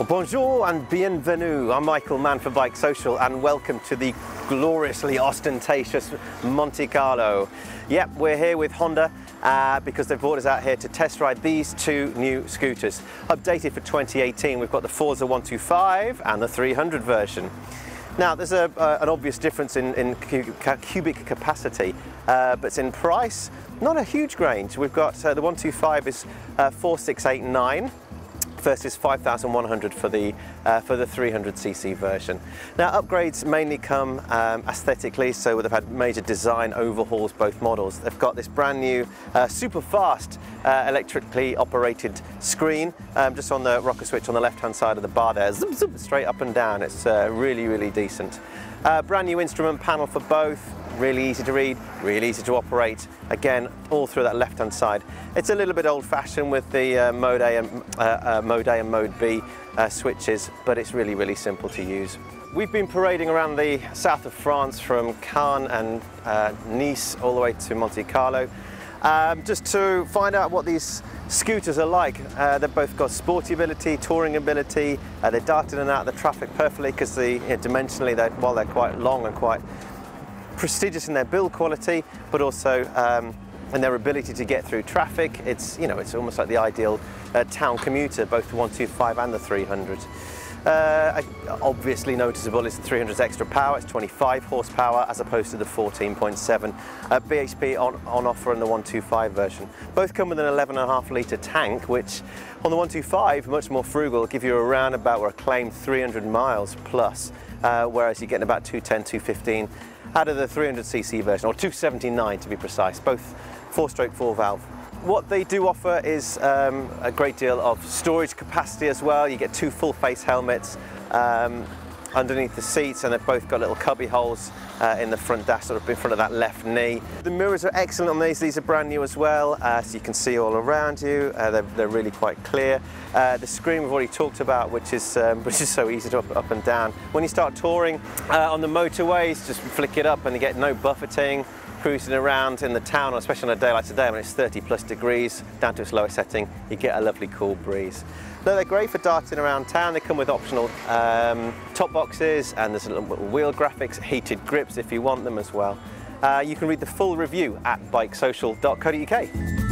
Bonjour and bienvenue. I'm Michael Mann for BikeSocial and welcome to the gloriously ostentatious Monte Carlo. Yep, we're here with Honda uh, because they've brought us out here to test ride these two new scooters. Updated for 2018, we've got the Forza 125 and the 300 version. Now, there's a, uh, an obvious difference in, in cubic capacity, uh, but in price, not a huge range. We've got uh, the 125 is uh, 4689 versus 5,100 for the uh, for the 300cc version. Now upgrades mainly come um, aesthetically, so they've had major design overhauls both models. They've got this brand new uh, super fast uh, electrically operated screen um, just on the rocker switch on the left hand side of the bar there, zoom, zoom, straight up and down. It's uh, really really decent. Uh, brand new instrument panel for both, really easy to read, really easy to operate. Again, all through that left-hand side. It's a little bit old-fashioned with the uh, mode A and uh, uh, mode A and mode B uh, switches, but it's really, really simple to use. We've been parading around the south of France from Cannes and uh, Nice all the way to Monte Carlo. Um, just to find out what these scooters are like. Uh, they've both got sporty ability, touring ability, uh, they dart in and out of the traffic perfectly because the, you know, dimensionally, they're, while they're quite long and quite prestigious in their build quality, but also um, in their ability to get through traffic. It's, you know, it's almost like the ideal uh, town commuter, both the 125 and the 300. Uh, obviously noticeable is the 300's extra power, it's 25 horsepower as opposed to the 14.7 uh, BHP on, on offer in the 125 version. Both come with an 11.5 litre tank, which on the 125, much more frugal, give you around about or a claimed 300 miles plus, uh, whereas you're getting about 210, 215 out of the 300cc version, or 279 to be precise, both four-stroke, four-valve. What they do offer is um, a great deal of storage capacity as well. You get two full-face helmets um, underneath the seats, and they've both got little cubby holes uh, in the front dash, sort of in front of that left knee. The mirrors are excellent on these. These are brand new as well, uh, so you can see all around you. Uh, they're, they're, really quite clear. Uh, the screen we've already talked about, which is um, which is so easy to up, up and down. When you start touring uh, on the motorways, just flick it up and you get no buffeting cruising around in the town, especially on a day like today when it's 30 plus degrees, down to its lowest setting, you get a lovely cool breeze. No, they're great for darting around town. They come with optional um, top boxes and there's little wheel graphics, heated grips if you want them as well. Uh, you can read the full review at bikesocial.co.uk.